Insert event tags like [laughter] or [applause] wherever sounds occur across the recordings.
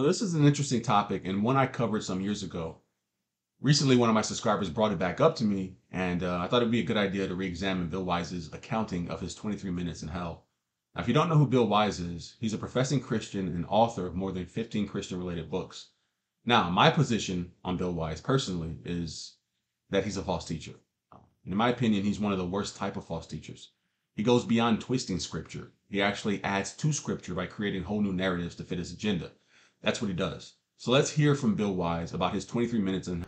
Now, this is an interesting topic and one I covered some years ago. Recently, one of my subscribers brought it back up to me, and uh, I thought it'd be a good idea to re examine Bill Weise's accounting of his 23 minutes in hell. Now, if you don't know who Bill Weise is, he's a professing Christian and author of more than 15 Christian related books. Now, my position on Bill Weise personally is that he's a false teacher. In my opinion, he's one of the worst type of false teachers. He goes beyond twisting scripture. He actually adds to scripture by creating whole new narratives to fit his agenda. That's what he does. So let's hear from Bill Weise about his 23 minutes in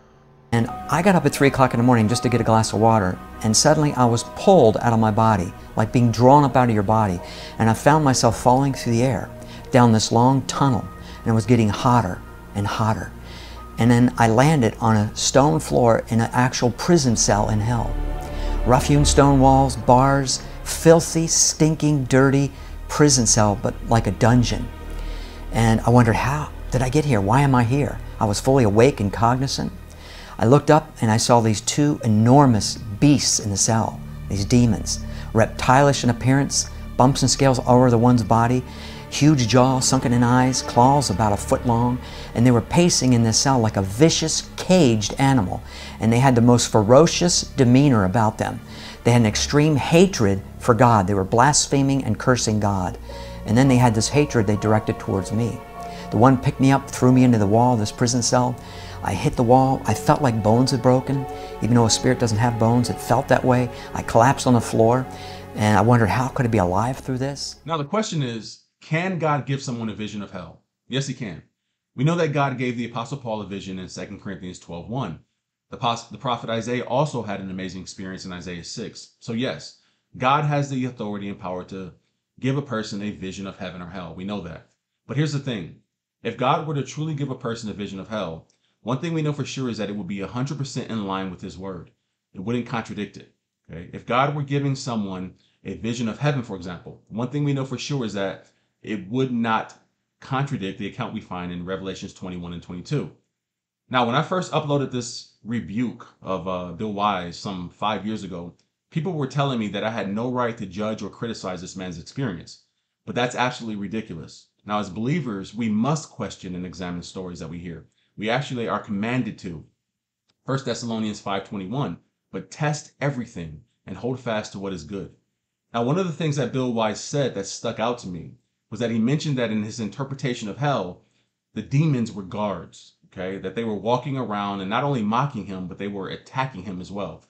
and I got up at 3 o'clock in the morning just to get a glass of water, and suddenly I was pulled out of my body, like being drawn up out of your body. And I found myself falling through the air down this long tunnel, and it was getting hotter and hotter. And then I landed on a stone floor in an actual prison cell in hell. Rough hewn stone walls, bars, filthy, stinking, dirty prison cell, but like a dungeon. And I wondered, how did I get here? Why am I here? I was fully awake and cognizant. I looked up and I saw these two enormous beasts in the cell, these demons, reptilish in appearance, bumps and scales all over the one's body, huge jaw, sunken in eyes, claws about a foot long, and they were pacing in the cell like a vicious, caged animal. And they had the most ferocious demeanor about them. They had an extreme hatred for God. They were blaspheming and cursing God. And then they had this hatred they directed towards me. The one picked me up, threw me into the wall of this prison cell. I hit the wall. I felt like bones had broken. Even though a spirit doesn't have bones, it felt that way. I collapsed on the floor and I wondered how could I be alive through this? Now the question is, can God give someone a vision of hell? Yes, he can. We know that God gave the apostle Paul a vision in 2 Corinthians 12:1. The, the prophet Isaiah also had an amazing experience in Isaiah 6. So yes, God has the authority and power to give a person a vision of heaven or hell. We know that. But here's the thing. If God were to truly give a person a vision of hell, one thing we know for sure is that it would be 100% in line with his word. It wouldn't contradict it. Okay? If God were giving someone a vision of heaven, for example, one thing we know for sure is that it would not contradict the account we find in Revelations 21 and 22. Now, when I first uploaded this rebuke of uh, Bill Weise some five years ago, people were telling me that I had no right to judge or criticize this man's experience. But that's absolutely ridiculous. Now, as believers, we must question and examine stories that we hear. We actually are commanded to. 1 Thessalonians 5:21, but test everything and hold fast to what is good. Now, one of the things that Bill Weise said that stuck out to me was that he mentioned that in his interpretation of hell, the demons were guards, okay? That they were walking around and not only mocking him, but they were attacking him as well.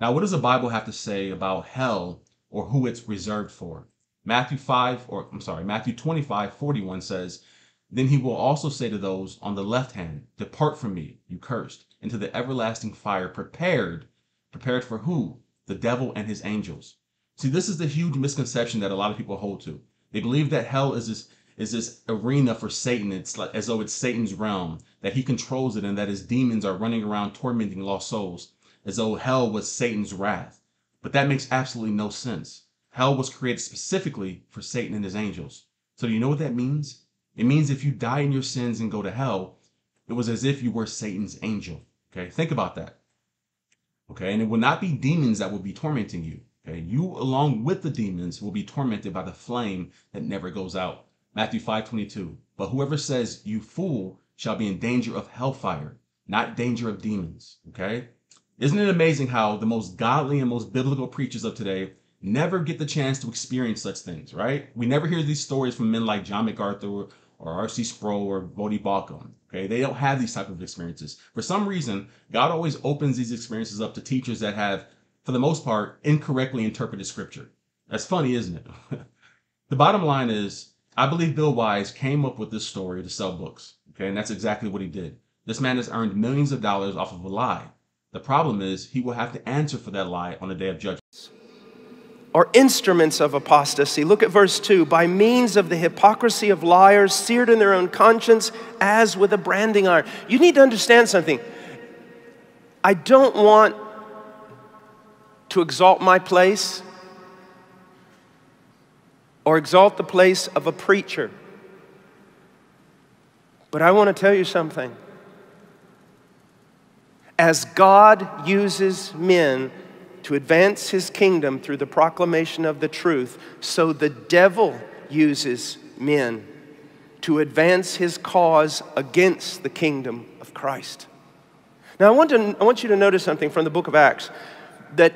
Now, what does the Bible have to say about hell or who it's reserved for? Matthew 5, or I'm sorry, Matthew 25, 41 says, then he will also say to those on the left hand, Depart from me, you cursed, into the everlasting fire prepared. Prepared for who? The devil and his angels. See, this is the huge misconception that a lot of people hold to. They believe that hell is this is this arena for Satan. It's like as though it's Satan's realm, that he controls it and that his demons are running around tormenting lost souls, as though hell was Satan's wrath. But that makes absolutely no sense. Hell was created specifically for Satan and his angels. So do you know what that means? It means if you die in your sins and go to hell, it was as if you were Satan's angel. Okay, think about that. Okay, and it will not be demons that will be tormenting you. Okay, you along with the demons will be tormented by the flame that never goes out. Matthew 5:22. But whoever says, "You fool," shall be in danger of hellfire, not danger of demons. Okay? Isn't it amazing how the most godly and most biblical preachers of today never get the chance to experience such things, right? We never hear these stories from men like John MacArthur or R.C. Sproul or Voddie Baucham. Okay, they don't have these type of experiences. For some reason, God always opens these experiences up to teachers that have, for the most part, incorrectly interpreted scripture. That's funny, isn't it? [laughs] the bottom line is, I believe Bill Weise came up with this story to sell books. Okay, and that's exactly what he did. This man has earned millions of dollars off of a lie. The problem is he will have to answer for that lie on the day of judgment are instruments of apostasy. Look at verse 2 by means of the hypocrisy of liars, seared in their own conscience as with a branding iron. You need to understand something. I don't want to exalt my place or exalt the place of a preacher. But I want to tell you something. As God uses men to advance his kingdom through the proclamation of the truth, so the devil uses men to advance his cause against the kingdom of Christ. Now, I want, to, I want you to notice something from the book of Acts that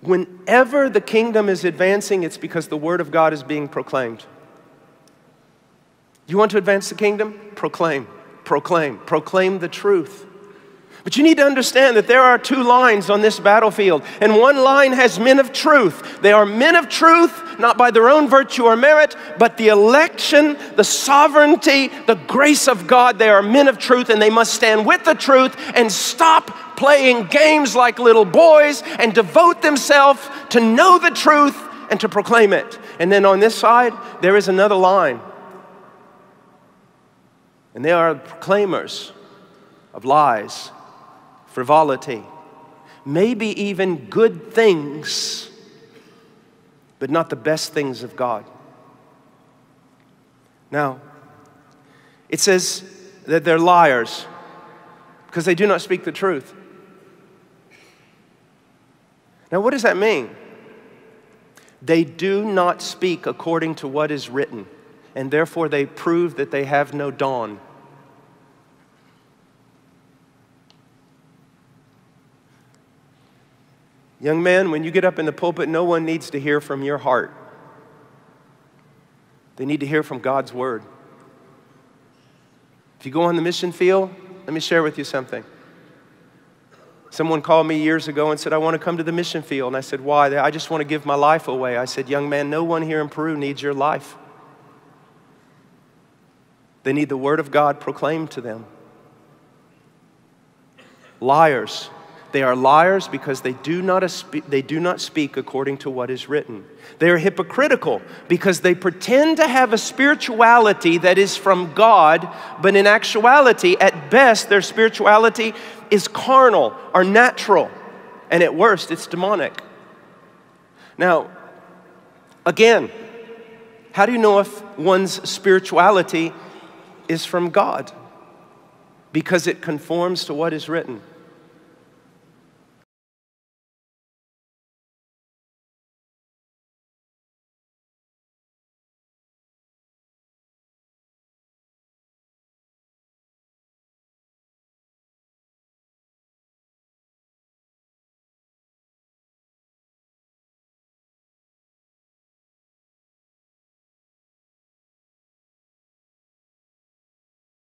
whenever the kingdom is advancing, it's because the word of God is being proclaimed. You want to advance the kingdom? Proclaim, proclaim, proclaim the truth. But you need to understand that there are two lines on this battlefield, and one line has men of truth. They are men of truth, not by their own virtue or merit, but the election, the sovereignty, the grace of God. They are men of truth, and they must stand with the truth and stop playing games like little boys and devote themselves to know the truth and to proclaim it. And then on this side, there is another line. And they are proclaimers of lies frivolity, maybe even good things, but not the best things of God. Now, it says that they're liars because they do not speak the truth. Now, what does that mean? They do not speak according to what is written, and therefore they prove that they have no dawn. Young man, when you get up in the pulpit, no one needs to hear from your heart. They need to hear from God's word. If you go on the mission field, let me share with you something. Someone called me years ago and said, I want to come to the mission field. And I said, Why? I just want to give my life away. I said, Young man, no one here in Peru needs your life. They need the word of God proclaimed to them. Liars they are liars because they do, not they do not speak according to what is written. They are hypocritical because they pretend to have a spirituality that is from God, but in actuality, at best, their spirituality is carnal or natural, and at worst, it's demonic. Now, again, how do you know if one's spirituality is from God? Because it conforms to what is written.